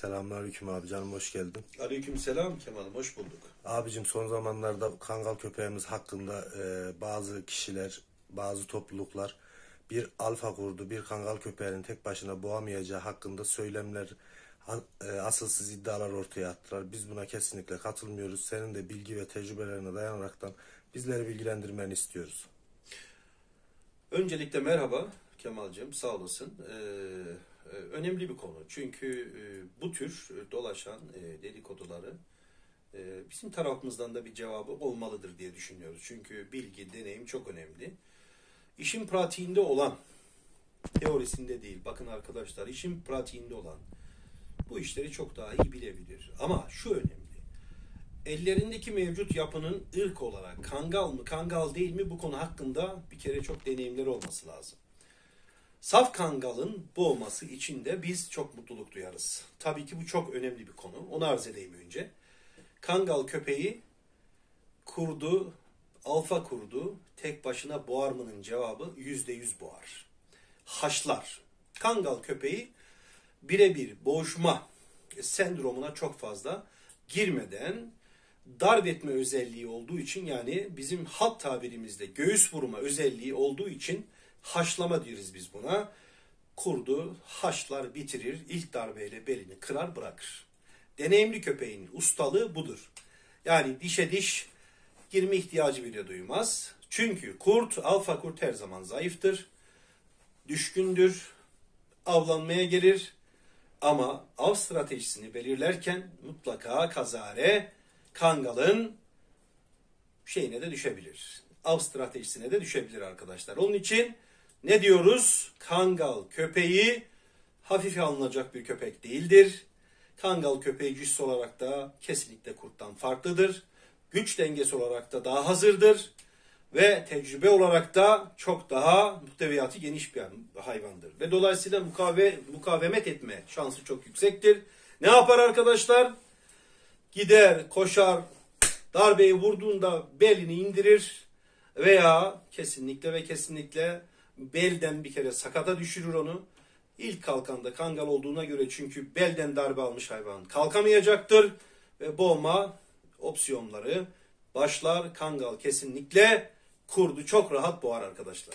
Selamünaleyküm abi canım hoş geldin. Aleykümselam Kemal'im hoş bulduk. Abicim son zamanlarda kangal köpeğimiz hakkında e, bazı kişiler, bazı topluluklar bir alfa kurdu, bir kangal köpeğinin tek başına boğamayacağı hakkında söylemler, ha- e, asılsız iddialar ortaya attılar. Biz buna kesinlikle katılmıyoruz. Senin de bilgi ve tecrübelerine dayanaraktan bizleri bilgilendirmeni istiyoruz. Öncelikle merhaba Kemal'cim sağ olasın. Ee, e, önemli bir konu çünkü e, bu tür dolaşan e, dedikoduları e, bizim tarafımızdan da bir cevabı olmalıdır diye düşünüyoruz. Çünkü bilgi, deneyim çok önemli. İşin pratiğinde olan, teorisinde değil. Bakın arkadaşlar işin pratiğinde olan bu işleri çok daha iyi bilebilir. Ama şu önemli. ellerindeki mevcut yapının ırk olarak kangal mı kangal değil mi bu konu hakkında bir kere çok deneyimleri olması lazım. Saf kangalın boğması için de biz çok mutluluk duyarız. Tabii ki bu çok önemli bir konu. Onu arz edeyim önce. Kangal köpeği kurdu, alfa kurdu, tek başına boğar mı'nın cevabı yüzde yüz boğar. Haşlar. Kangal köpeği birebir boğuşma sendromuna çok fazla girmeden darp etme özelliği olduğu için yani bizim halk tabirimizde göğüs vurma özelliği olduğu için haşlama diyoruz biz buna. Kurdu haşlar bitirir ilk darbeyle belini kırar bırakır. Deneyimli köpeğin ustalığı budur. Yani dişe diş girme ihtiyacı bile duymaz. Çünkü kurt, alfa kurt her zaman zayıftır, düşkündür, avlanmaya gelir. Ama av stratejisini belirlerken mutlaka kazare kangalın şeyine de düşebilir. Av stratejisine de düşebilir arkadaşlar. Onun için ne diyoruz? Kangal köpeği hafife alınacak bir köpek değildir. Kangal köpeği cüs olarak da kesinlikle kurttan farklıdır. Güç dengesi olarak da daha hazırdır. Ve tecrübe olarak da çok daha muhteviyatı geniş bir hayvandır. Ve dolayısıyla mukave, mukavemet etme şansı çok yüksektir. Ne yapar arkadaşlar? Gider, koşar, darbeyi vurduğunda belini indirir veya kesinlikle ve kesinlikle belden bir kere sakata düşürür onu. İlk kalkanda kangal olduğuna göre çünkü belden darbe almış hayvan kalkamayacaktır ve boğma opsiyonları başlar. Kangal kesinlikle kurdu çok rahat boğar arkadaşlar.